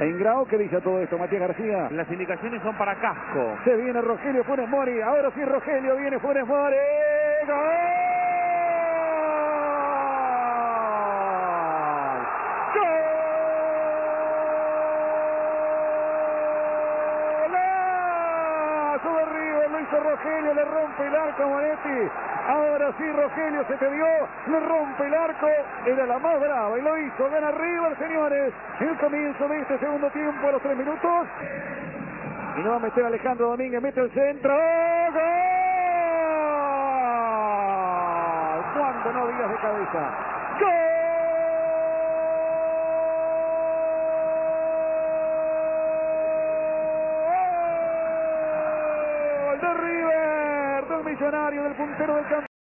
En Grau, ¿qué dice todo esto, Matías García? Las indicaciones son para casco. Se viene Rogelio Funes Mori. Ahora sí Rogelio viene Funes Mori. ¡Gol! Rogelio, le rompe el arco a Monetti. Ahora sí Rogelio se te dio, le rompe el arco, era la más brava y lo hizo, gana River, señores. El comienzo de este segundo tiempo a los tres minutos. Y no va a meter Alejandro Domínguez, mete el centro. ¡Gol! ¿Cuánto no días de cabeza? ¡Gol! de River, del millonario, del puntero del campo.